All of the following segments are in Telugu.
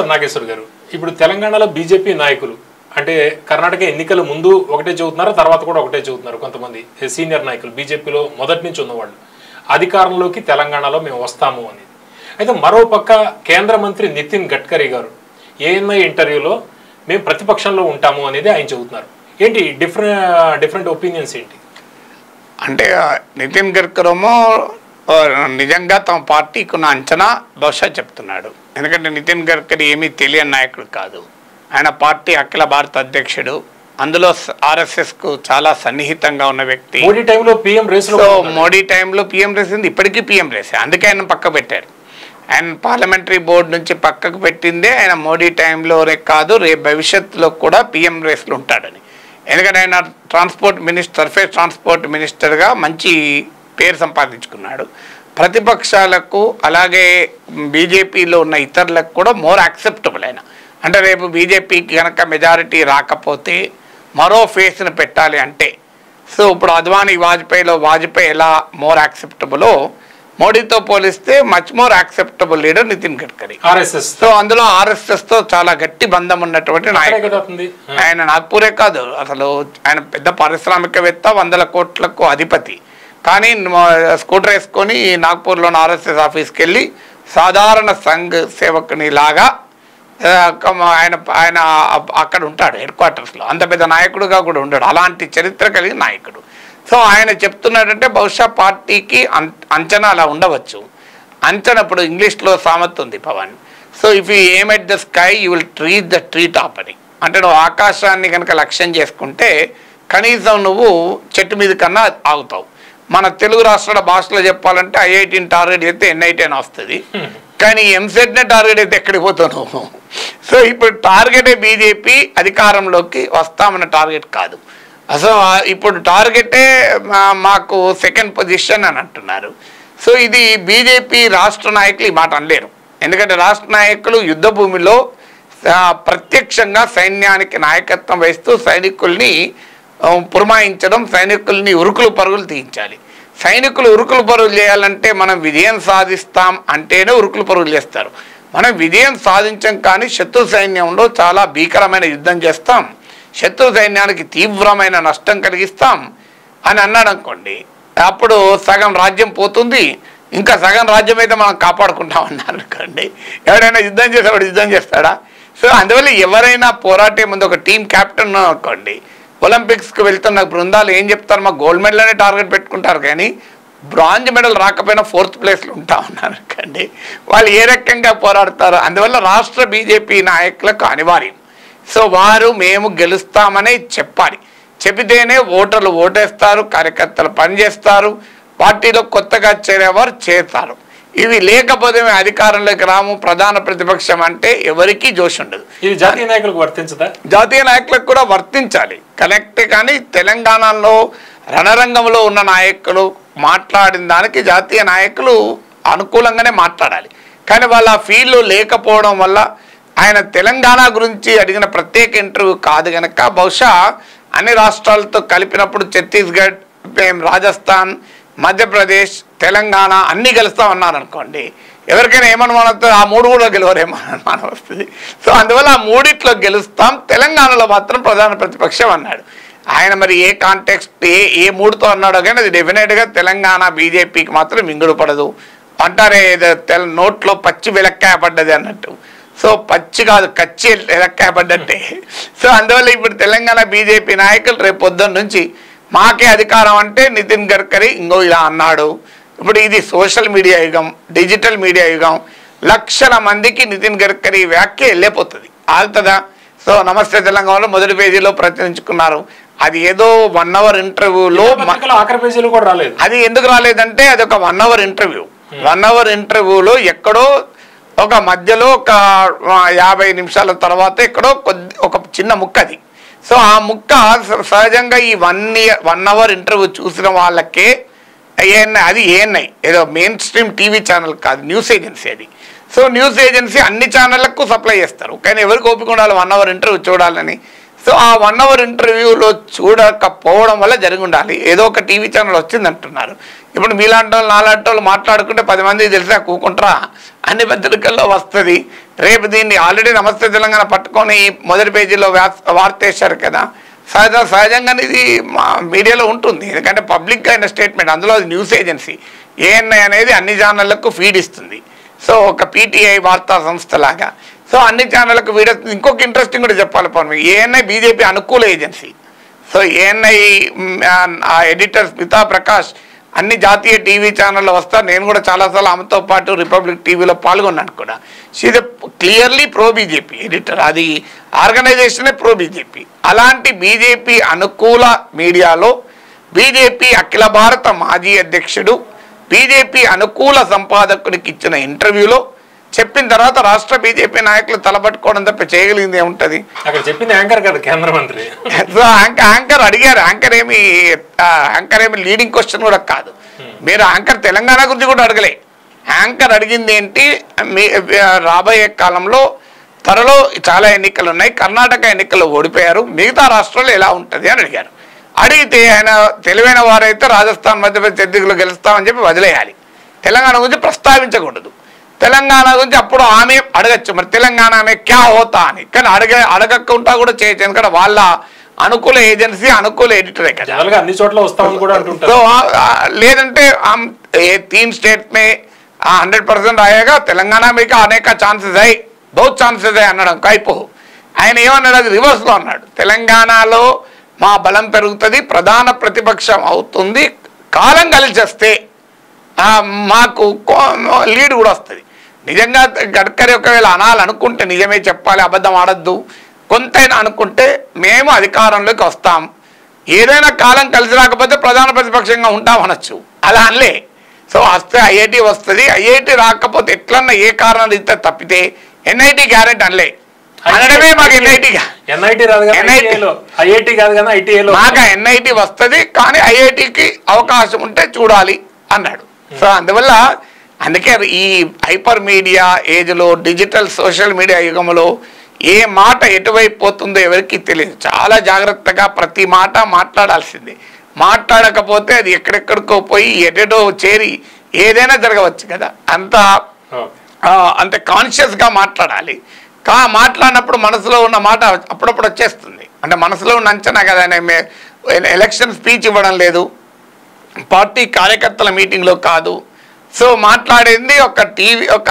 మిస్టర్ నాగేశ్వర్ గారు ఇప్పుడు తెలంగాణలో బీజేపీ నాయకులు అంటే కర్ణాటక ఎన్నికల ముందు ఒకటే చదువుతున్నారు తర్వాత కూడా ఒకటే చదువుతున్నారు కొంతమంది సీనియర్ నాయకులు బీజేపీలో మొదటి నుంచి ఉన్నవాళ్ళు. అధికారంలోకి తెలంగాణలో మేము వస్తాము అనేది అయితే మరోపక్క కేంద్ర మంత్రి నితిన్ గడ్కరీ గారు ఏఎన్ఐ ఇంటర్వ్యూలో మేము ప్రతిపక్షంలో ఉంటాము అనేది ఆయన చెబుతున్నారు. ఏంటి డిఫరెంట్ డిఫరెంట్ ఒపీనియన్స్ ఏంటి? అంటే నితిన్ గడ్కరేమో నిజంగా తమ పార్టీకి ఉన్న అంచనా బహుశా చెప్తున్నాడు. ఎందుకంటే నితిన్ గడ్కరీ ఏమీ తెలియని నాయకుడు కాదు. ఆయన పార్టీ అఖిల భారత అధ్యక్షుడు. అందులో ఆర్ఎస్ఎస్కు చాలా సన్నిహితంగా ఉన్న వ్యక్తి. మోడీ టైంలో పిఎం రేసులో సో మోడీ టైంలో పిఎం రేస్ ఇప్పటికీ పిఎం రేసే. అందుకే ఆయన పక్క పెట్టారు ఆయన పార్లమెంటరీ బోర్డు నుంచి పక్కకు పెట్టిందే ఆయన మోడీ టైంలోనే కాదు రేపు భవిష్యత్తులో కూడా పిఎం రేస్లో ఉంటాడని. ఎందుకంటే ఆయన ట్రాన్స్పోర్ట్ మినిస్టర్ సర్ఫేస్ ట్రాన్స్పోర్ట్ మినిస్టర్గా మంచి పేరు సంపాదించుకున్నాడు. ప్రతిపక్షాలకు అలాగే బీజేపీలో ఉన్న ఇతరులకు కూడా మోర్ యాక్సెప్టబుల్ ఆయన. అంటే రేపు బీజేపీకి కనుక మెజారిటీ రాకపోతే మరో ఫేస్ను పెట్టాలి అంటే. సో ఇప్పుడు అద్వానీ వాజ్పేయిలో వాజ్పేయి ఎలా మోర్ యాక్సెప్టబులో? మోడీతో పోలిస్తే much more acceptable leader Nitin Gadkari. RSS so అందులో ఆర్ఎస్ఎస్తో చాలా గట్టి బంధం ఉన్నటువంటి నాయకుడు. ఆయన నాగ్పూరే కాదు. అసలు ఆయన పెద్త పారిశ్రామికవేత్త వందల కోట్లకు అధిపతి. కానీ స్కూటర్ వేసుకొని నాగ్పూర్లోని ఆర్ఎస్ఎస్ ఆఫీస్కి వెళ్ళి సాధారణ సంఘ్ సేవకుని లాగా ఆయన ఆయన అక్కడ ఉంటాడు హెడ్ క్వార్టర్స్లో. అంత పెద్ద నాయకుడుగా కూడా ఉండడు. అలాంటి చరిత్ర కలిగిన నాయకుడు. సో ఆయన చెప్తున్నాడంటే బహుశా పార్టీకి అం- అంచనా అలా ఉండవచ్చు. అంచనా ఇప్పుడు ఇంగ్లీష్లో సామెత ఉంది Pawan. So if you aim at the sky you will treat the tree top అని. అంటే నువ్వు ఆకాశాన్ని కనుక లక్ష్యం చేసుకుంటే కనీసం నువ్వు చెట్టు మీద కన్నా ఆగుతావు. మన తెలుగు రాష్ట్రాల భాషలో చెప్పాలంటే ఐఐటీని టార్గెట్ చేస్తే ఎన్ఐటీ అని వస్తుంది. కానీ ఎంసెట్నే టార్గెట్ అయితే ఎక్కడికి పోతావు సో ఇప్పుడు టార్గెటే బీజేపీ అధికారంలోకి వస్తామన్న టార్గెట్ కాదు. అసలు ఇప్పుడు టార్గెటే మాకు సెకండ్ పొజిషన్ అని అంటున్నారు. సో ఇది బీజేపీ రాష్ట్ర నాయకులు ఈ మాట అనలేరు. ఎందుకంటే రాష్ట్ర నాయకులు యుద్ధ భూమిలో ప్రత్యక్షంగా సైన్యానికి నాయకత్వం వహిస్తూ సైనికుల్ని పురమాయించడం సైనికుల్ని ఉరుకులు పరుగులు తీయించాలి. సైనికులు ఉరుకులు పరుగులు చేయాలంటే మనం విజయం సాధిస్తాం అంటేనే ఉరుకులు పరుగులు చేస్తారు. మనం విజయం సాధించం కానీ శత్రు సైన్యంలో చాలా భీకరమైన యుద్ధం చేస్తాం. శత్రు సైన్యానికి తీవ్రమైన నష్టం కలిగిస్తాం అని అన్నాడు అనుకోండి. అప్పుడు సగం రాజ్యం పోతుంది. ఇంకా సగం రాజ్యం అయితే మనం కాపాడుకుంటాం అన్నారు అనుకోండి. ఎవరైనా యుద్ధం చేసేవాడు యుద్ధం చేస్తాడా? సో అందువల్ల ఎవరైనా పోరాటే ముందు ఒక టీం కెప్టెన్ అనుకోండి. ఒలింపిక్స్కి వెళ్తున్న బృందాలు ఏం చెప్తారు? మా గోల్డ్ మెడల్నే టార్గెట్ పెట్టుకుంటారు కానీ బ్రాంజ్ మెడల్ రాకపోయినా ఫోర్త్ ప్లేస్లో ఉంటా ఉన్నారు కండి. వాళ్ళు ఏ రకంగా పోరాడతారు అందువల్ల రాష్ట్ర బీజేపీ నాయకులకు అనివార్యం. సో వారు మేము గెలుస్తామని చెప్పాలి. చెబితేనే ఓటర్లు ఓటేస్తారు కార్యకర్తలు పనిచేస్తారు పార్టీలో కొత్తగా చేరేవారు చేస్తారు. ఇవి లేకపోతే మేము అధికారంలోకి రాము ప్రధాన ప్రతిపక్షం అంటే ఎవరికీ జోష్ ఉండదు. ఇది జాతీయ నాయకులకు వర్తించదా? జాతీయ నాయకులకు కూడా వర్తించాలి. కనెక్ట్ కానీ తెలంగాణలో రణరంగంలో ఉన్న నాయకులు మాట్లాడిన దానికి జాతీయ నాయకులు అనుకూలంగానే మాట్లాడాలి. కానీ వాళ్ళ ఫీల్డ్ లేకపోవడం వల్ల ఆయన తెలంగాణ గురించి అడిగిన ప్రత్యేక ఇంటర్వ్యూ కాదు కనుక బహుశా అన్ని రాష్ట్రాలతో కలిపినప్పుడు ఛత్తీస్గఢ్ రాజస్థాన్ మధ్యప్రదేశ్ తెలంగాణ అన్నీ గెలుస్తామన్నారు అనుకోండి ఎవరికైనా ఏమనుమానంతో ఆ మూడు కూడా గెలవరేమో అనుమానం వస్తుంది. సో అందువల్ల ఆ మూడిట్లో గెలుస్తాం తెలంగాణలో మాత్రం ప్రధాన ప్రతిపక్షం అన్నాడు. ఆయన మరి ఏ కాంటెక్స్ట్ ఏ ఏ మూడుతో అన్నాడో కానీ అది డెఫినెట్గా తెలంగాణ బీజేపీకి మాత్రం మింగుడు పడదు. అంటారే ఏదో తెల నోట్లో పచ్చి వెలక్కాయ పడ్డది అన్నట్టు. సో పచ్చి కాదు కచ్చి వెలక్కాయ పడ్డట్టే. సో అందువల్ల ఇప్పుడు తెలంగాణ బీజేపీ నాయకులు రేపు పొద్దున్న నుంచి మాకే అధికారం అంటే నితిన్ గడ్కరీ ఇంకో ఇలా అన్నాడు. ఇప్పుడు ఇది సోషల్ మీడియా యుగం డిజిటల్ మీడియా యుగం. లక్షల మందికి నితిన్ గడ్కరీ వ్యాఖ్య వెళ్ళిపోతుంది. ఆగుతుందా సో నమస్తే తెలంగాణలో మొదటి పేజీలో ప్రచురించుకున్నారు. అది ఏదో వన్ అవర్ ఇంటర్వ్యూలో మ- పత్రికలో ఆఖరి పేజీలో కూడా రాలేదు. అది ఎందుకు రాలేదంటే అది ఒక one hour interview one hour ఇంటర్వ్యూలో ఎక్కడో ఒక మధ్యలో ఒక యాభై నిమిషాల తర్వాత ఎక్కడో కొద్ది ఒక చిన్న ముక్క అది. సో ఆ ముక్క సహజంగా ఈ one year one hour interview చూసిన వాళ్ళకే ఏఎన్ఐ అది ఏఎన్ఐ. ఏదో మెయిన్ స్ట్రీమ్ టీవీ ఛానల్ కాదు న్యూస్ ఏజెన్సీ అది. సో న్యూస్ ఏజెన్సీ అన్ని ఛానళ్ళకు సప్లై చేస్తారు. కానీ ఎవరికి ఓపిక ఉండాలి? వన్ అవర్ ఇంటర్వ్యూ చూడాలని. సో ఆ వన్ అవర్ ఇంటర్వ్యూలో చూడకపోవడం వల్ల జరిగి ఉండాలి. ఏదో ఒక టీవీ ఛానల్ వచ్చింది అంటున్నారు. ఇప్పుడు మీలాంటి వాళ్ళు నాలాంటి వాళ్ళు మాట్లాడుకుంటే పది మంది తెలిసినా కూకుంటారా? అన్ని పత్రికల్లో వస్తుంది. రేపు దీన్ని ఆల్రెడీ నమస్తే తెలంగాణ పట్టుకొని మొదటి పేజీలో వార్త వేశారు కదా. సహజ సహజంగానే ఇది మా మీడియాలో ఉంటుంది. ఎందుకంటే పబ్లిక్గా అయిన స్టేట్మెంట్ అందులో అది న్యూస్ ఏజెన్సీ. ఏఎన్ఐ అనేది అన్ని ఛానళ్ళకు ఫీడ్ ఇస్తుంది. సో ఒక పీటీఐ వార్తా సంస్థ లాగా సో అన్ని ఛానళ్ళకు వీడియో ఇంకొక ఇంట్రెస్టింగ్ కూడా చెప్పాలి పవన్ మీకు ఏఎన్ఐ బీజేపీ అనుకూల ఏజెన్సీ. సో ఏఎన్ఐ ఆ ఎడిటర్ స్మితా ప్రకాష్ అన్ని జాతీయ టీవీ ఛానళ్ళు వస్తా నేను కూడా చాలాసార్లు ఆమెతో పాటు రిపబ్లిక్ టీవీలో పాల్గొన్నాను కూడా. She's clearly pro BJP editor అది ఆర్గనైజేషనే ప్రో బీజేపీ అలాంటి బీజేపీ అనుకూల మీడియాలో బీజేపీ అఖిల భారత మాజీ అధ్యక్షుడు బీజేపీ అనుకూల సంపాదకుడికి ఇచ్చిన ఇంటర్వ్యూలో చెప్పిన తర్వాత రాష్ట్ర బీజేపీ నాయకులు తలబట్టుకోవడం తప్ప చేయగలిగింది ఏముంటుంది? అక్కడ చెప్పింది యాంకర్ కదా కేంద్ర మంత్రి. సో యాంకర్ అడిగారు. యాంకర్ ఏమి యాంకర్ ఏమి లీడింగ్ క్వశ్చన్ కూడా కాదు. మీరు యాంకర్ తెలంగాణ గురించి కూడా అడగలే. యాంకర్ అడిగింది ఏంటి? మీ రాబోయే కాలంలో త్వరలో చాలా ఎన్నికలు ఉన్నాయి. కర్ణాటక ఎన్నికల్లో ఓడిపోయారు. మిగతా రాష్ట్రాలు ఎలా ఉంటుంది అని అడిగారు. అడిగితే ఆయన తెలివైన వారైతే రాజస్థాన్ మధ్యప్రదేశ్ ఎన్నికలు గెలుస్తామని చెప్పి వదిలేయాలి. తెలంగాణ గురించి ప్రస్తావించకూడదు. తెలంగాణ గురించి అప్పుడు ఆమె అడగచ్చు. మరి తెలంగాణ ఆమె క్యా హోతా అని. కానీ అడగ అడగకుండా కూడా చేయొచ్చు. ఎందుకంటే వాళ్ళ అనుకూల ఏజెన్సీ అనుకూల ఎడిటర్ అన్ని చోట్ల వస్తామని కూడా లేదంటే తీన్ స్టేట్ మే హండ్రెడ్ పర్సెంట్ అయ్యాగా తెలంగాణ మీకు అనేక ఛాన్సెస్ అయ్యి బౌత్ ఛాన్సెస్ అయ్యి అన్నాడు కైపు ఆయన ఏమన్నాడు? అది రివర్స్లో అన్నాడు. తెలంగాణలో మా బలం పెరుగుతుంది ప్రధాన ప్రతిపక్షం అవుతుంది కాలం కలిసి వస్తే మాకు లీడ్ కూడా వస్తుంది. నిజంగా గడ్కరీ ఒకవేళ అనాలనుకుంటే నిజమే చెప్పాలి అబద్ధం ఆడద్దు. కొంతైనా అనుకుంటే మేము అధికారంలోకి వస్తాం. ఏదైనా కాలం కలిసి రాకపోతే ప్రధాన ప్రతిపక్షంగా ఉంటాం అనొచ్చు. అలా అనలే. సో వస్తే ఐఐటి వస్తుంది. ఐఐటి రాకపోతే ఎట్లన్నా ఏ కారణం ఇస్తే తప్పితే ఎన్ఐటి గ్యారెంటీ అనలే. అనడమే మాకు ఎన్ఐటిగా ఎన్ఐటి రాదు కదా మాకు ఎన్ఐటి వస్తుంది కానీ ఐఐటికి అవకాశం ఉంటే చూడాలి అన్నాడు. సో అందువల్ల అందుకే ఈ హైపర్ మీడియా ఏజ్లో డిజిటల్ సోషల్ మీడియా యుగంలో ఏ మాట ఎటువైపు పోతుందో ఎవరికి తెలియదు. చాలా జాగ్రత్తగా ప్రతి మాట మాట్లాడాల్సిందే. మాట్లాడకపోతే అది ఎక్కడెక్కడికో పోయి ఎటెటో చేరి ఏదైనా జరగవచ్చు కదా. అంత అంతే కాన్షియస్గా మాట్లాడాలి. కా మాట్లాడినప్పుడు మనసులో ఉన్న మాట అప్పుడప్పుడు వచ్చేస్తుంది. అంటే మనసులో ఉన్న అంచనా కదా ఎలక్షన్ స్పీచ్ ఇవ్వడం లేదు. పార్టీ కార్యకర్తల మీటింగ్లో కాదు. సో మాట్లాడింది ఒక టీవీ ఒక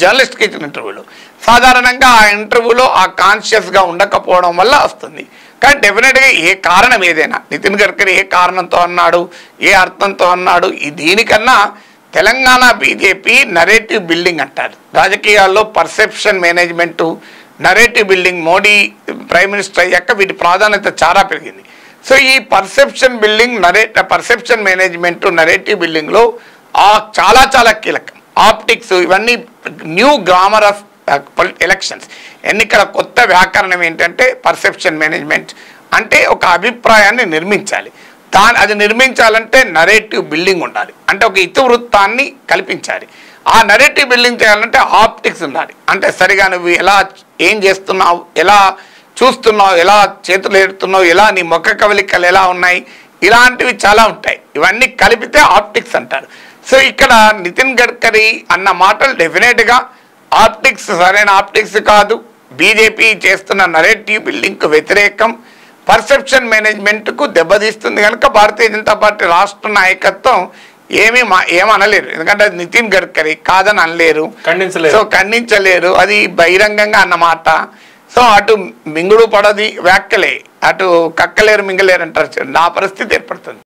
జర్నలిస్ట్కి ఇచ్చిన ఇంటర్వ్యూలో. సాధారణంగా ఆ ఇంటర్వ్యూలో ఆ కాన్షియస్గా ఉండకపోవడం వల్ల వస్తుంది. కానీ డెఫినెట్గా ఏ కారణం ఏదైనా నితిన్ గడ్కరీ ఏ కారణంతో అన్నాడు ఏ అర్థంతో అన్నాడు ఈ దీనికన్నా తెలంగాణ బీజేపీ నరేటివ్ బిల్డింగ్ అంటారు. రాజకీయాల్లో perception management narrative building Modi prime minister అయ్యాక వీటి ప్రాధాన్యత చాలా పెరిగింది. సో ఈ పర్సెప్షన్ బిల్డింగ్ నరే పర్సెప్షన్ మేనేజ్మెంట్ నరేటివ్ బిల్డింగ్లో ఆ చాలా చాలా కీలకం. ఆప్టిక్స్ ఇవన్నీ న్యూ గ్రామర్ ఆఫ్ ఎలక్షన్స్ ఎన్నికల కొత్త వ్యాకరణం ఏంటంటే పర్సెప్షన్ మేనేజ్మెంట్ అంటే ఒక అభిప్రాయాన్ని నిర్మించాలి. దాని అది నిర్మించాలంటే నరేటివ్ బిల్డింగ్ ఉండాలి. అంటే ఒక ఇతివృత్తాన్ని కల్పించాలి. ఆ నరేటివ్ బిల్డింగ్ చేయాలంటే ఆప్టిక్స్ ఉండాలి. అంటే సరిగా నువ్వు ఎలా ఏం చేస్తున్నావు ఎలా చూస్తున్నావు ఎలా చేతులు ఎడుతున్నావు ఎలా నీ మొక్క కవలికలు ఎలా ఉన్నాయి ఇలాంటివి చాలా ఉంటాయి. ఇవన్నీ కలిపితే ఆప్టిక్స్ అంటారు. సో ఇక్కడ నితిన్ గడ్కరీ అన్న మాటలు డెఫినెట్గా ఆప్టిక్స్ సరైన ఆప్టిక్స్ కాదు. బీజేపీ చేస్తున్న నరేటివ్ బిల్డింగ్కు వ్యతిరేకం. పర్సెప్షన్ మేనేజ్మెంట్కు దెబ్బతీస్తుంది కనుక భారతీయ జనతా పార్టీ రాష్ట్ర నాయకత్వం ఏమీ మా ఏమనలేరు. ఎందుకంటే అది నితిన్ గడ్కరీ కాదని అనలేరు. ఖండించలేదు సో ఖండించలేరు. అది బహిరంగంగా అన్నమాట సో అటు మింగుడు పడది వ్యాఖ్యలే. అటు కక్కలేరు మింగలేరు అంటారు. ఆ పరిస్థితి ఏర్పడుతుంది.